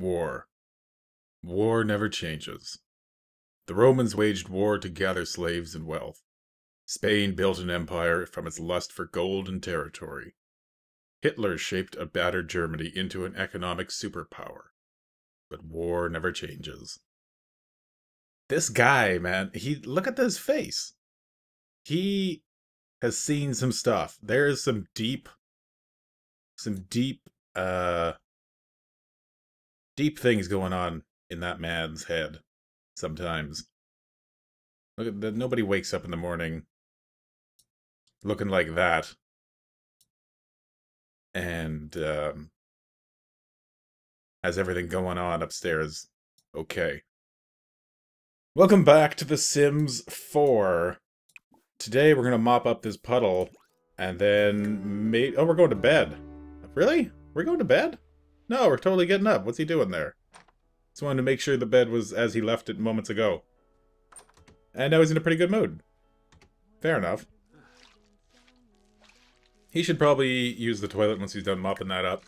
War. War never changes. The Romans waged war to gather slaves and wealth. Spain built an empire from its lust for gold and territory. Hitler shaped a battered Germany into an economic superpower. But war never changes. This guy, man, he look at this face. He has seen some stuff. There is some deep some deep uh deep things going on in that man's head sometimes. Look at that nobody wakes up in the morning looking like that. And um has everything going on upstairs okay. Welcome back to The Sims 4. Today we're going to mop up this puddle and then oh we're going to bed. Really? We're going to bed? No, we're totally getting up. What's he doing there? Just wanted to make sure the bed was as he left it moments ago. And now he's in a pretty good mood. Fair enough. He should probably use the toilet once he's done mopping that up.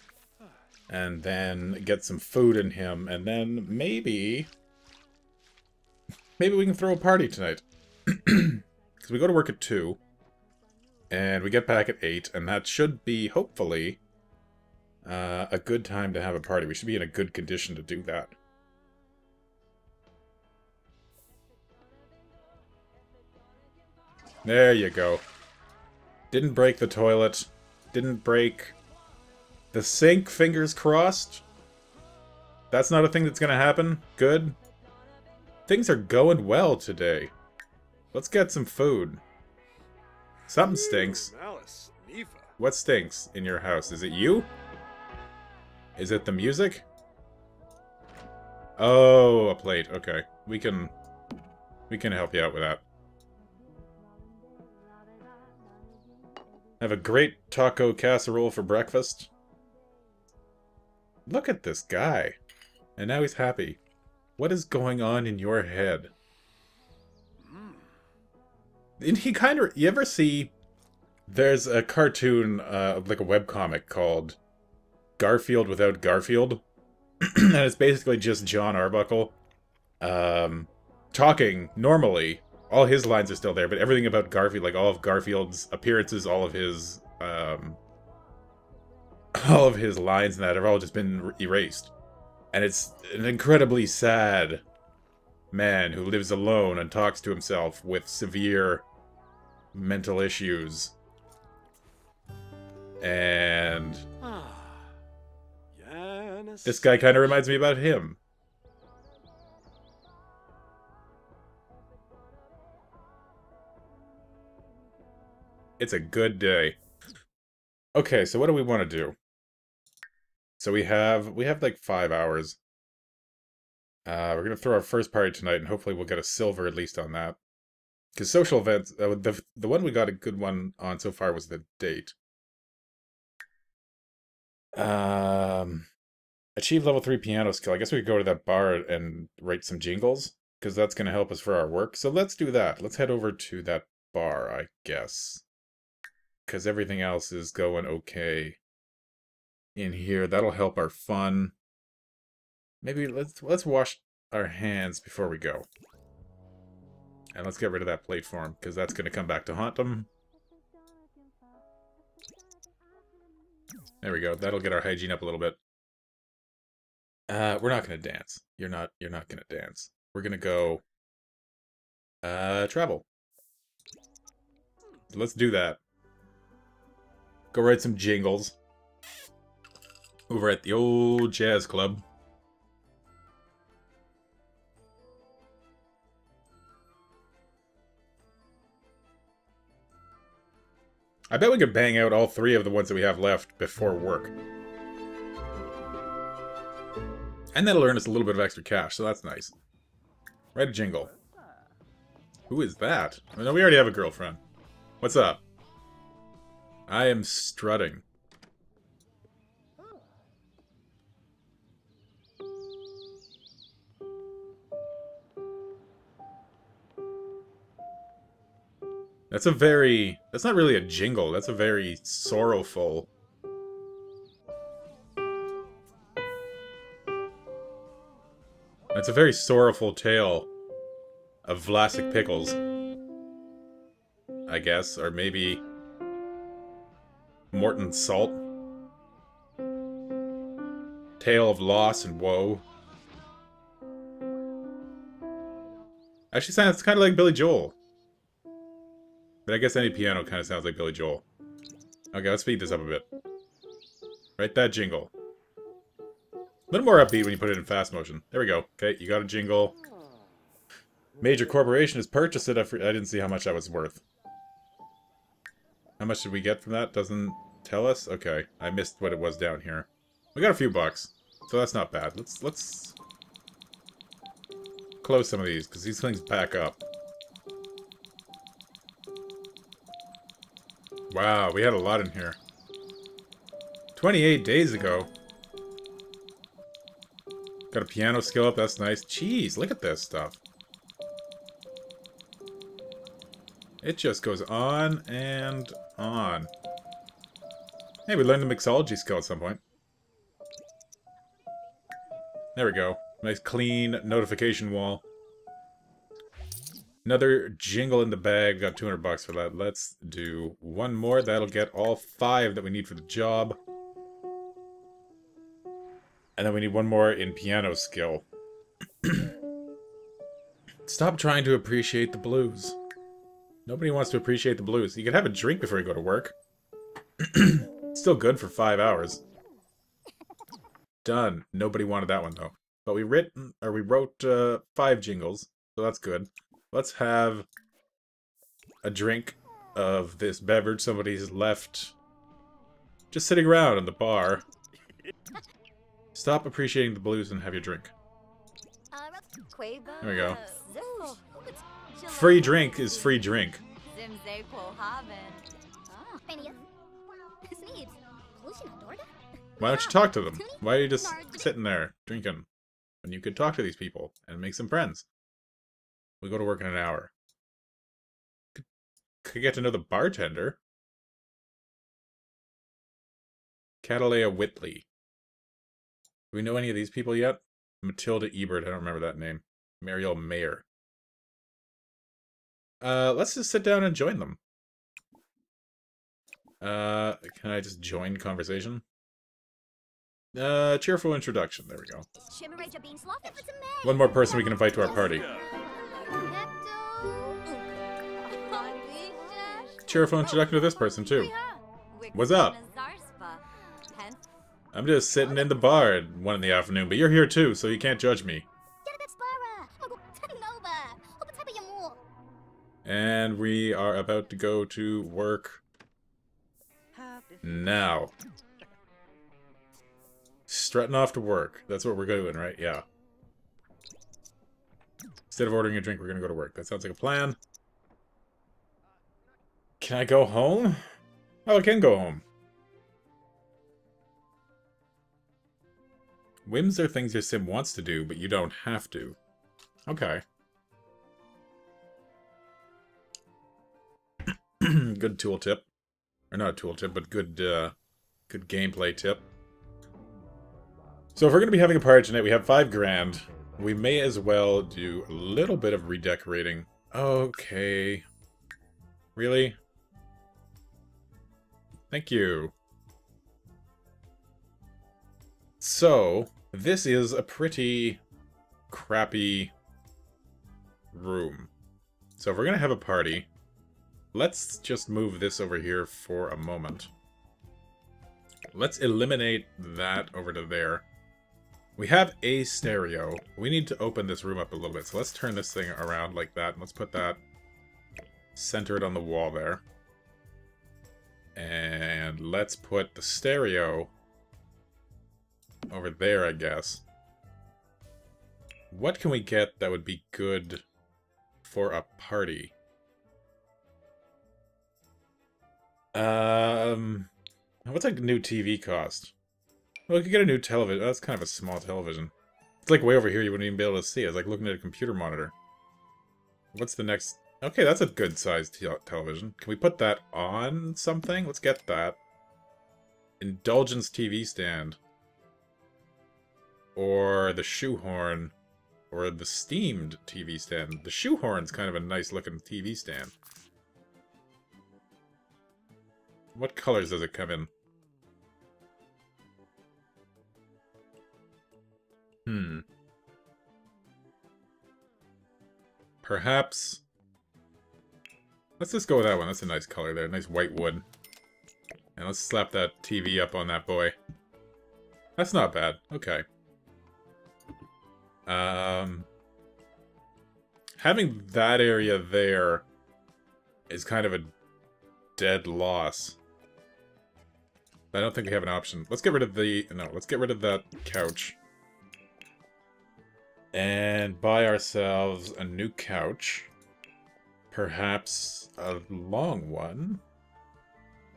And then get some food in him. And then maybe... Maybe we can throw a party tonight. Because we go to work at 2. And we get back at 8. And that should be, hopefully, uh, a good time to have a party. We should be in a good condition to do that. There you go. Didn't break the toilet. Didn't break the sink, fingers crossed. That's not a thing that's gonna happen. Good. Things are going well today. Let's get some food. Something stinks. What stinks in your house? Is it you? Is it the music? Oh, a plate. Okay. We can... We can help you out with that. Have a great taco casserole for breakfast. Look at this guy. And now he's happy. What is going on in your head? And he kind of... You ever see... There's a cartoon, uh, like a webcomic called Garfield without Garfield. and it's basically just Jon Arbuckle um, talking normally. All his lines are still there, but everything about Garfield, like all of Garfield's appearances, all of his um, all of his lines and that have all just been erased. And it's an incredibly sad man who lives alone and talks to himself with severe mental issues. And this guy kind of reminds me about him. It's a good day. Okay, so what do we want to do? So we have we have like five hours. Uh, we're gonna throw our first party tonight, and hopefully we'll get a silver at least on that. Because social events, uh, the the one we got a good one on so far was the date. Um, achieve level three piano skill. I guess we could go to that bar and write some jingles because that's gonna help us for our work. So let's do that. Let's head over to that bar, I guess because everything else is going okay in here. That'll help our fun. Maybe let's let's wash our hands before we go. And let's get rid of that plate form, because that's going to come back to haunt them. There we go. That'll get our hygiene up a little bit. Uh, we're not to dance. You're not, you're not to dance. We're to go, uh, travel. Let's do that. Go write some jingles. Over at the old jazz club. I bet we could bang out all three of the ones that we have left before work. And that'll earn us a little bit of extra cash, so that's nice. Write a jingle. Who is that? Oh, I know we already have a girlfriend. What's up? I am strutting. That's a very... That's not really a jingle. That's a very sorrowful... It's a very sorrowful tale of Vlasic Pickles. I guess, or maybe Morton Salt. Tale of loss and woe. Actually sounds kind of like Billy Joel. But I guess any piano kind of sounds like Billy Joel. Okay, let's speed this up a bit. Write that jingle. A little more upbeat when you put it in fast motion. There we go. Okay, you got a jingle. Major corporation has purchased it. I didn't see how much that was worth. How much did we get from that? Doesn't tell us? Okay, I missed what it was down here. We got a few bucks, so that's not bad. Let's let's close some of these, because these things back up. Wow, we had a lot in here. 28 days ago. Got a piano skill up, that's nice. Jeez, look at this stuff. It just goes on and on. Hey, we learned the mixology skill at some point. There we go. Nice clean notification wall. Another jingle in the bag. Got 200 bucks for that. Let's do one more. That'll get all five that we need for the job. And then we need one more in piano skill. Stop trying to appreciate the blues. Nobody wants to appreciate the blues. You can have a drink before you go to work. Still good for five hours. Done. Nobody wanted that one, though. But we written or we wrote uh, five jingles, so that's good. Let's have a drink of this beverage somebody's left just sitting around in the bar. Stop appreciating the blues and have your drink. There we go. Free drink is free drink. Why don't you talk to them? Why are you just sitting there drinking when you could talk to these people and make some friends? We go to work in an hour. Could, could get to know the bartender. Catalea Whitley. Do we know any of these people yet? Matilda Ebert, I don't remember that name. Mariel Mayer. Uh, let's just sit down and join them. Uh, can I just join conversation? Uh, cheerful introduction. There we go. One more person we can invite to our party. Cheerful introduction to this person, too. What's up? I'm just sitting in the bar at 1 in the afternoon, but you're here too, so you can't judge me. And we are about to go to work now. Strutting off to work. That's what we're doing, right? Yeah. Instead of ordering a drink, we're going to go to work. That sounds like a plan. Can I go home? Oh, I can go home. Whims are things your sim wants to do, but you don't have to. Okay. good tool tip. Or not a tool tip, but good, uh, good gameplay tip. So if we're going to be having a party tonight, we have five grand. We may as well do a little bit of redecorating. Okay. Really? Thank you. So, this is a pretty crappy room. So if we're going to have a party, let's just move this over here for a moment. Let's eliminate that over to there. We have a stereo. We need to open this room up a little bit. So let's turn this thing around like that. Let's put that centered on the wall there. And let's put the stereo over there, I guess. What can we get that would be good for a party? Um, what's a new TV cost? Well, we could get a new television. That's kind of a small television. It's like way over here, you wouldn't even be able to see. It. It's like looking at a computer monitor. What's the next... Okay, that's a good sized te television. Can we put that on something? Let's get that. Indulgence TV stand. Or the shoehorn. or the steamed TV stand. The shoehorn's kind of a nice looking TV stand. What colors does it come in? Hmm. Perhaps... Let's just go with that one. That's a nice color there. Nice white wood. And let's slap that TV up on that boy. That's not bad. Okay. Um, having that area there is kind of a dead loss. I don't think we have an option. Let's get rid of the... No, let's get rid of that couch. And buy ourselves a new couch. Perhaps a long one.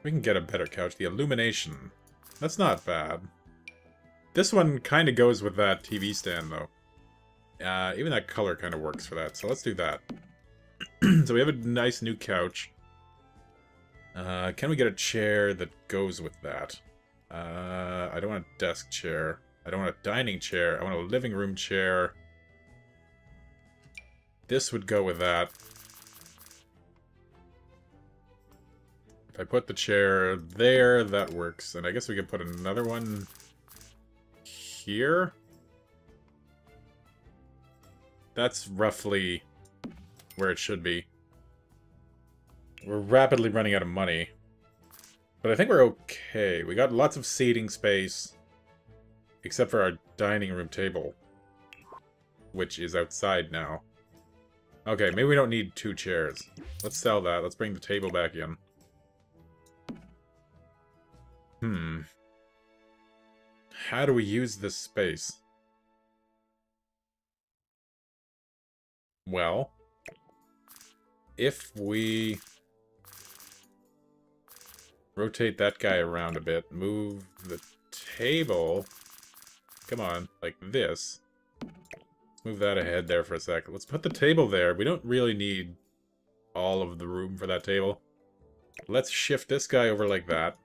We can get a better couch. The illumination. That's not bad. This one kind of goes with that TV stand, though. Uh, even that color kind of works for that, so let's do that. so we have a nice new couch. Uh, can we get a chair that goes with that? Uh, I don't want a desk chair. I don't want a dining chair. I want a living room chair. This would go with that. If I put the chair there, that works. And I guess we could put another one here. That's roughly where it should be. We're rapidly running out of money. But I think we're okay. We got lots of seating space. Except for our dining room table. Which is outside now. Okay, maybe we don't need two chairs. Let's sell that. Let's bring the table back in. Hmm. How do we use this space? Well, if we rotate that guy around a bit, move the table, come on, like this. Move that ahead there for a second. Let's put the table there. We don't really need all of the room for that table. Let's shift this guy over like that.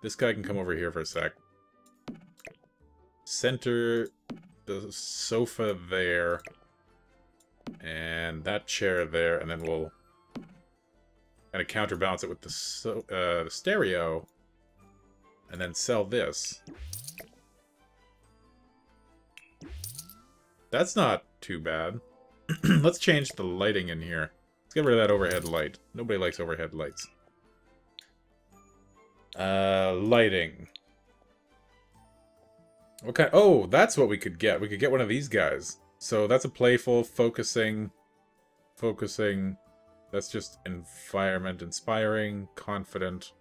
This guy can come over here for a sec. Center the sofa there. And that chair there, and then we'll kind of counterbalance it with the, so, uh, the stereo. And then sell this. That's not too bad. Let's change the lighting in here. Let's get rid of that overhead light. Nobody likes overhead lights. Uh, lighting. What kind? Oh, that's what we could get. We could get one of these guys. So that's a playful, focusing, focusing. That's just environment, inspiring, confident,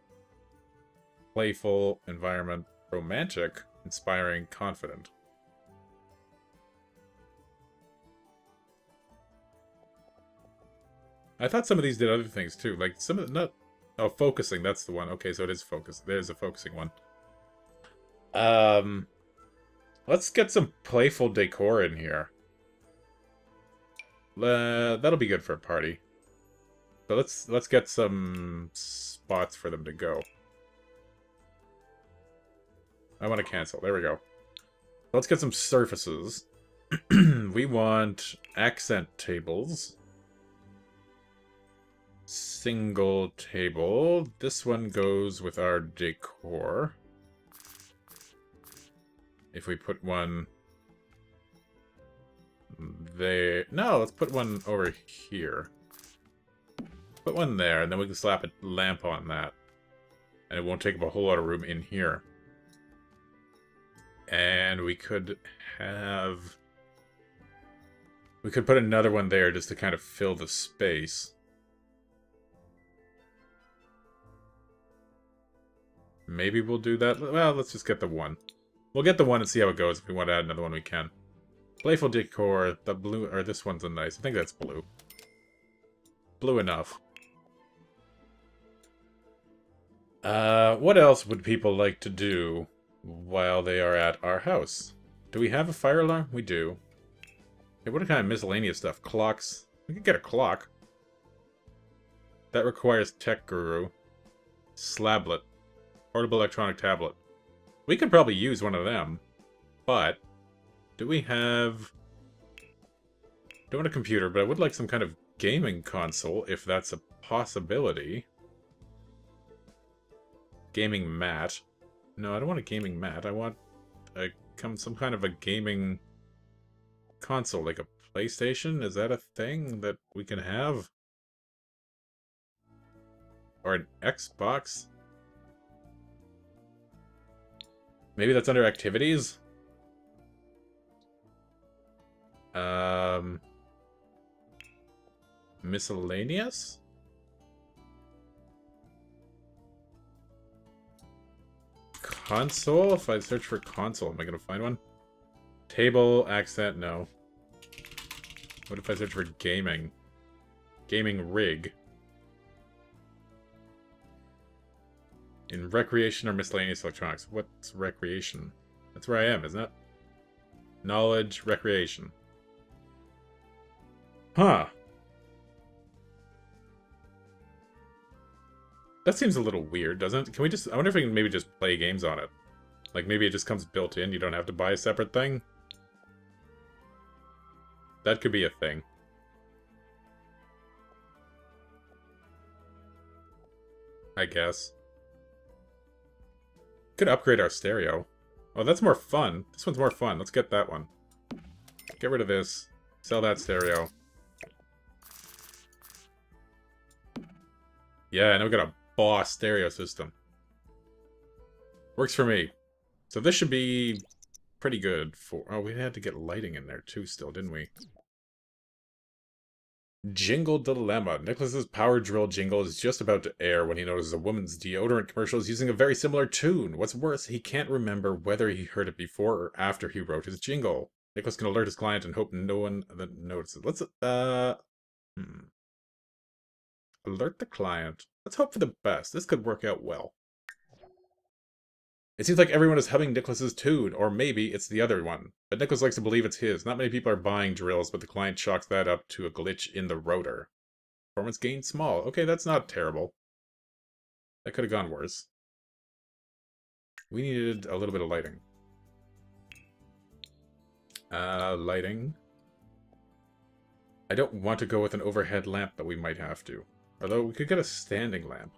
playful, environment, romantic, inspiring, confident. I thought some of these did other things too. Like some of the, not, oh, focusing, that's the one. Okay, so it is focus. There's a focusing one. Um, let's get some playful decor in here. Uh, that'll be good for a party. So let's let's get some spots for them to go. I want to cancel. There we go. Let's get some surfaces. we want accent tables. Single table. This one goes with our decor. If we put one there. No, let's put one over here. Put one there, and then we can slap a lamp on that. And it won't take up a whole lot of room in here. And we could have... We could put another one there just to kind of fill the space. Maybe we'll do that. Well, let's just get the one. We'll get the one and see how it goes. If we want to add another one, we can. Playful decor. The blue, or this one's a nice. I think that's blue. Blue enough. Uh, what else would people like to do while they are at our house? Do we have a fire alarm? We do. Okay, what kind of miscellaneous stuff? Clocks. We could get a clock. That requires Tech Guru. Slablet. Portable electronic tablet. We could probably use one of them, but Do we have... Don't want a computer, but I would like some kind of gaming console, if that's a possibility. Gaming mat. No, I don't want a gaming mat. I want a, some kind of a gaming console, like a PlayStation. Is that a thing that we can have? Or an Xbox? Maybe that's under activities? Um... Miscellaneous? Console? If I search for console, am I going to find one? Table, accent, no. What if I search for gaming? Gaming rig. In recreation or miscellaneous electronics. What's recreation? That's where I am, isn't it? Knowledge, recreation. Huh. That seems a little weird, doesn't it? Can we just... I wonder if we can maybe just play games on it. Like, maybe it just comes built in. You don't have to buy a separate thing. That could be a thing. I guess. Could upgrade our stereo. Oh, that's more fun. This one's more fun. Let's get that one. Get rid of this. Sell that stereo. Yeah, and we got a boss stereo system. Works for me. So this should be pretty good for... Oh, we had to get lighting in there too still, didn't we? Jingle Dilemma. Nicklus's power drill jingle is just about to air when he notices a woman's deodorant commercial is using a very similar tune. What's worse, he can't remember whether he heard it before or after he wrote his jingle. Nicklus can alert his client and hope no one notices. Let's, uh... Hmm. Alert the client. Let's hope for the best. This could work out well. It seems like everyone is humming Nicklus's tune, or maybe it's the other one. But Nicklus likes to believe it's his. Not many people are buying drills, but the client chalks that up to a glitch in the rotor. Performance gain small. Okay, that's not terrible. That could have gone worse. We needed a little bit of lighting. Uh, lighting. I don't want to go with an overhead lamp, but we might have to. Although, we could get a standing lamp.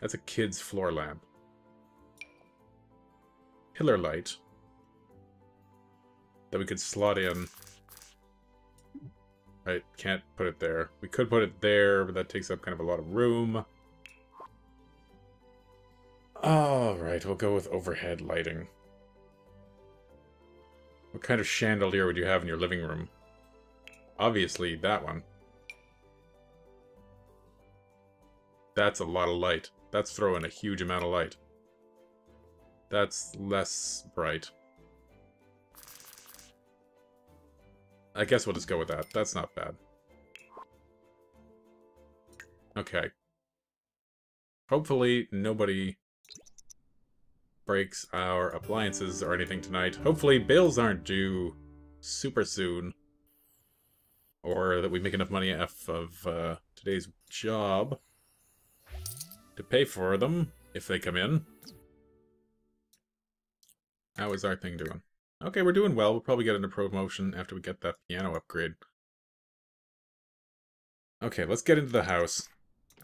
That's a kid's floor lamp pillar light that we could slot in. I can't put it there. We could put it there, but that takes up kind of a lot of room. Alright, we'll go with overhead lighting. What kind of chandelier would you have in your living room? Obviously, that one. That's a lot of light. That's throwing a huge amount of light. That's less bright. I guess we'll just go with that. That's not bad. Okay. Hopefully nobody breaks our appliances or anything tonight. Hopefully bills aren't due super soon. Or that we make enough money off of uh, today's job to pay for them if they come in. How is our thing doing? Okay, we're doing well. We'll probably get into promotion after we get that piano upgrade. Okay, let's get into the house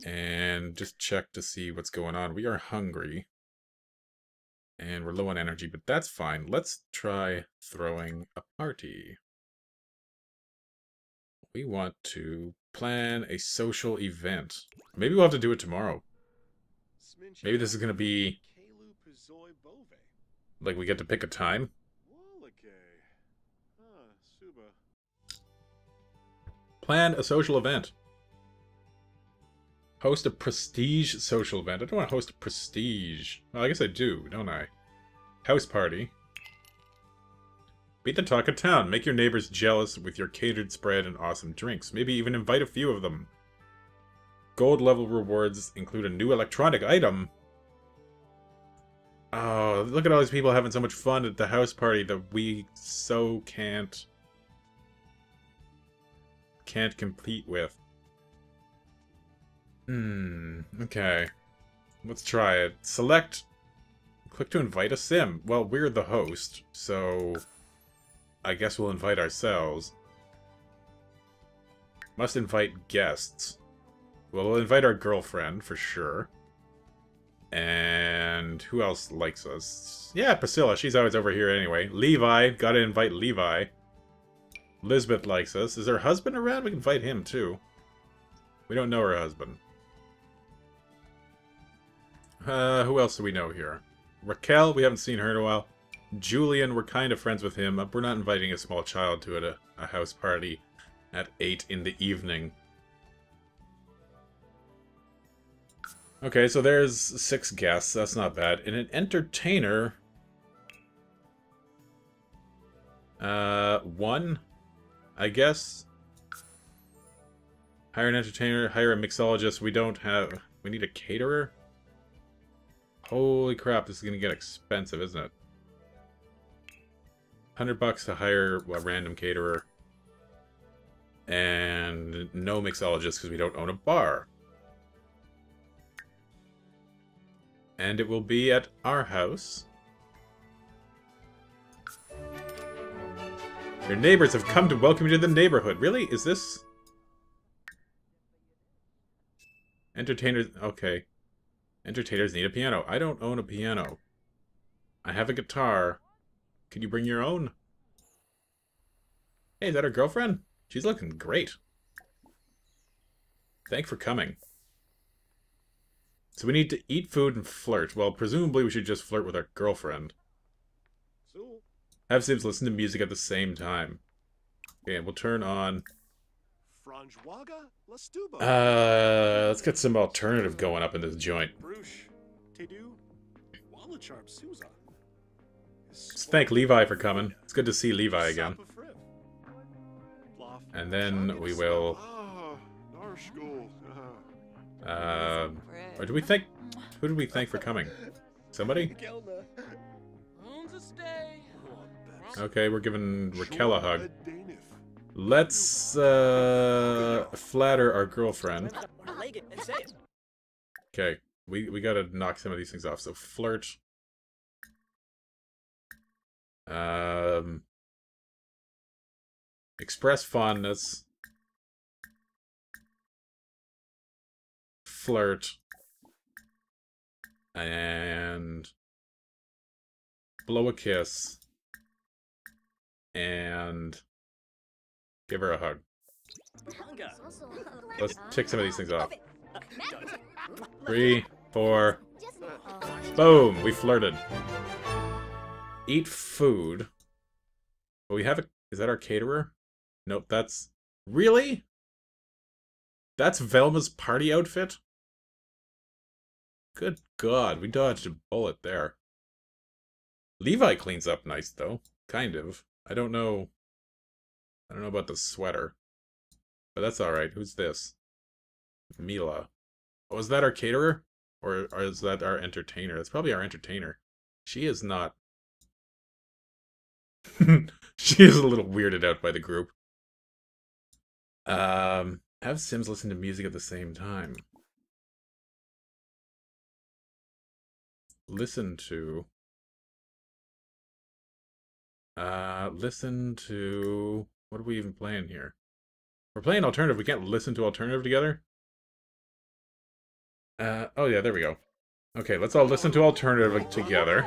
and just check to see what's going on. We are hungry and we're low on energy, but that's fine. Let's try throwing a party. We want to plan a social event. Maybe we'll have to do it tomorrow. Maybe this is going to be like we get to pick a time? Plan a social event. Host a prestige social event. I don't want to host a prestige. Well, I guess I do, don't I? House party. Beat the talk of town. Make your neighbors jealous with your catered spread and awesome drinks. Maybe even invite a few of them. Gold level rewards include a new electronic item Oh, look at all these people having so much fun at the house party that we so can't can't compete with. Hmm, okay. Let's try it. Select click to invite a sim. Well, we're the host, so I guess we'll invite ourselves. Must invite guests. Well, we'll invite our girlfriend, for sure. And who else likes us? Yeah, Priscilla. She's always over here anyway. Levi. Gotta invite Levi. Lisbeth likes us. Is her husband around? We can invite him, too. We don't know her husband. Uh, who else do we know here? Raquel, we haven't seen her in a while. Julian, we're kind of friends with him. But we're not inviting a small child to a, a house party at 8 in the evening. Okay, so there's six guests. That's not bad. And an entertainer... Uh, one, I guess. Hire an entertainer, hire a mixologist. We don't have... We need a caterer? Holy crap, this is going to get expensive, isn't it? 100 bucks to hire a random caterer. And no mixologist because we don't own a bar. And it will be at our house. Your neighbors have come to welcome you to the neighborhood. Really? Is this... Entertainers... Okay. Entertainers need a piano. I don't own a piano. I have a guitar. Can you bring your own? Hey, is that her girlfriend? She's looking great. Thanks for coming. So we need to eat food and flirt. Well, presumably we should just flirt with our girlfriend. Have Sims listen to music at the same time. Okay, we'll turn on... Uh, let's get some alternative going up in this joint. Let's thank Levi for coming. It's good to see Levi again. And then we will... Uh, or do we thank... Who did we thank for coming? Somebody? Okay, we're giving Raquel a hug. Let's uh, flatter our girlfriend. Okay, we we gotta knock some of these things off. So flirt. Um, express fondness. Flirt. And blow a kiss. And Give her a hug. Let's tick some of these things off. Three, four. Boom! We flirted. Eat food. But we have a... Is that our caterer? Nope, that's... Really? That's Velma's party outfit? Good god, we dodged a bullet there. Levi cleans up nice, though. Kind of. I don't know I don't know about the sweater. But that's alright. Who's this? Mila. Oh, is that our caterer? Or, or is that our entertainer? That's probably our entertainer. She is not... she is a little weirded out by the group. Um, have Sims listen to music at the same time. Listen to... Uh, listen to... What are we even playing here? We're playing alternative. We can't listen to alternative together? Uh, oh yeah, there we go. Okay, let's all listen to alternative together.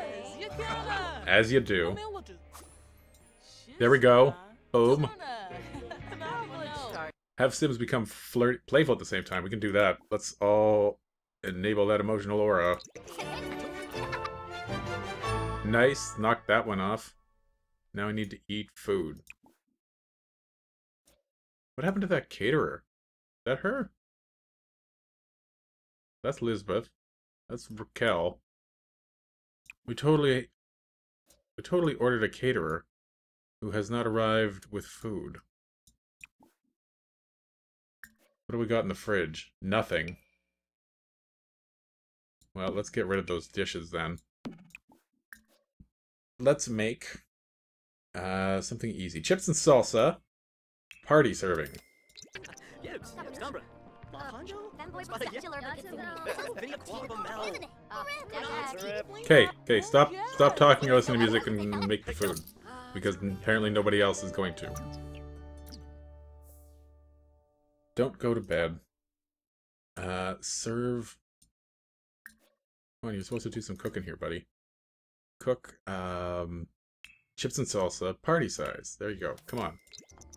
As you do. There we go. Boom. Have Sims become flirt playful at the same time. We can do that. Let's all enable that emotional aura. Nice. Knock that one off. Now I need to eat food. What happened to that caterer? Is that her? That's Lisbeth. That's Raquel. We totally... We totally ordered a caterer who has not arrived with food. What do we got in the fridge? Nothing. Well, let's get rid of those dishes then. Let's make uh, something easy. Chips and salsa. Party serving. Okay, okay, stop stop talking, listen to music, and make the food. because apparently nobody else is going to. Don't go to bed. Uh, serve... Come on, you're supposed to do some cooking here, buddy. Cook, um... Chips and salsa, party size. There you go. Come on.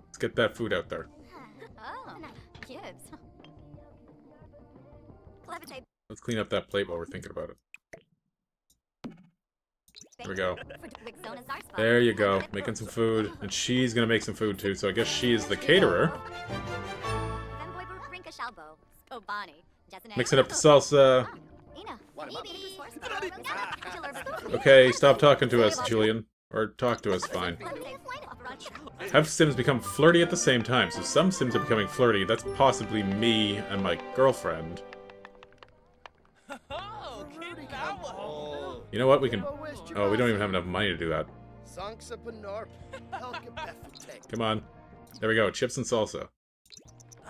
Let's get that food out there. Oh, Let's clean up that plate while we're thinking about it. There we go. There you go. Making some food. And she's gonna make some food too, so I guess she is the caterer. Mixing up the salsa. Ah. Okay, stop talking to us, Julian. Or talk to us, fine. Have Sims become flirty at the same time, so some Sims are becoming flirty. That's possibly me and my girlfriend. You know what? We can... Oh, we don't even have enough money to do that. Come on. There we go. Chips and salsa.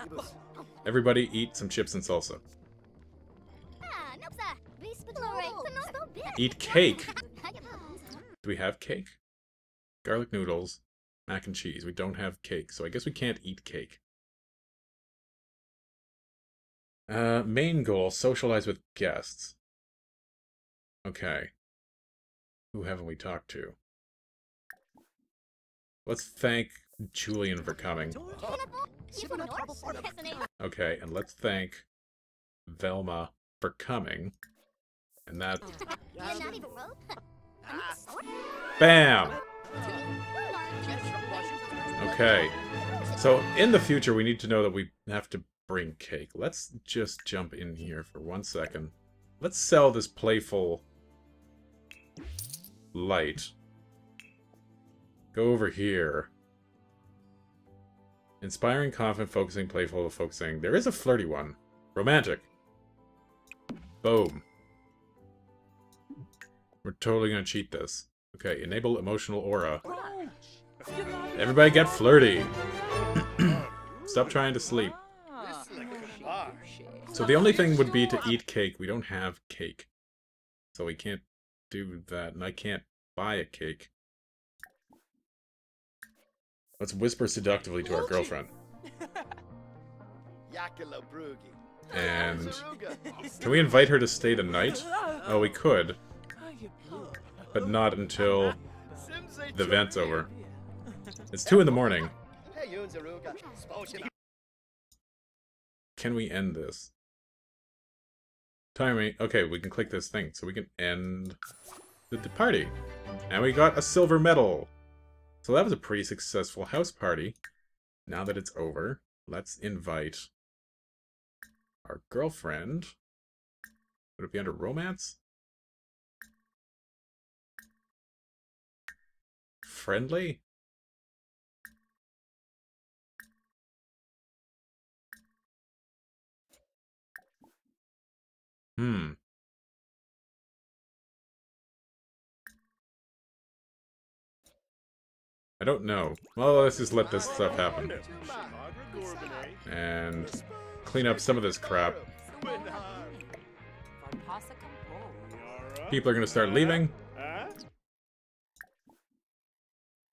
Everybody eat some chips and salsa. Eat cake! Do we have cake? Garlic noodles, mac and cheese. We don't have cake, so I guess we can't eat cake. Uh, main goal, socialize with guests. Okay. Who haven't we talked to? Let's thank Julian for coming. Okay, and let's thank Velma for coming. And that... BAM! Okay. So, in the future, we need to know that we have to bring cake. Let's just jump in here for one second. Let's sell this playful light. Go over here. Inspiring, confident, focusing, playful, focusing. There is a flirty one. Romantic. Boom. We're totally gonna cheat this. Okay, enable emotional aura. Everybody get flirty. Stop trying to sleep. So the only thing would be to eat cake. We don't have cake. So we can't do that, and I can't buy a cake. Let's whisper seductively to our girlfriend. And can we invite her to stay the night? Oh, we could. But not until the event's over. It's 2 in the morning. Can we end this? Timing. Okay, we can click this thing, so we can end the, the party. And we got a silver medal. So that was a pretty successful house party. Now that it's over, let's invite our girlfriend. Would it be under romance? Friendly? Hmm. I don't know. Well, let's just let this stuff happen. And clean up some of this crap. People are gonna start leaving.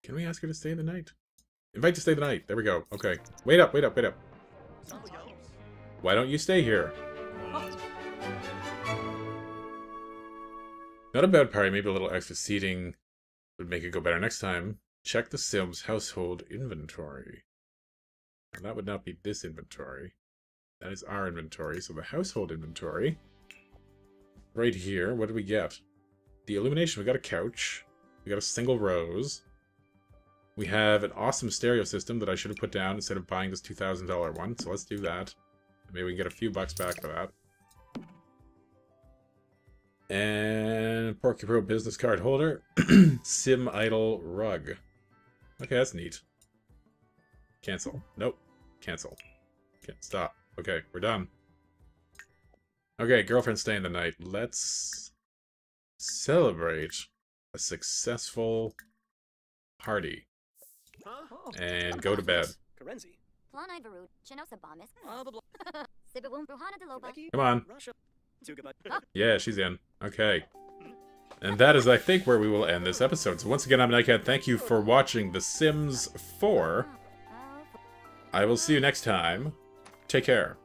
Can we ask her to stay the night? Invite to stay the night. There we go. Okay. Wait up, wait up, wait up. Why don't you stay here? Not a bad party. Maybe a little extra seating would make it go better next time. Check the Sims household inventory. And that would not be this inventory. That is our inventory. So the household inventory. Right here, what do we get? The illumination, we got a couch. We got a single rose. We have an awesome stereo system that I should have put down instead of buying this $2,000 one. So let's do that. Maybe we can get a few bucks back for that. And Porky Pro business card holder. Sim Idle rug. Okay, that's neat. Cancel. Nope. Cancel. Can't stop. Okay, we're done. Okay, girlfriend staying the night. Let's celebrate a successful party. And go to bed. Come on. Yeah, she's in. Okay. And that is, I think, where we will end this episode. So once again, I'm Nicad. Thank you for watching The Sims 4. I will see you next time. Take care.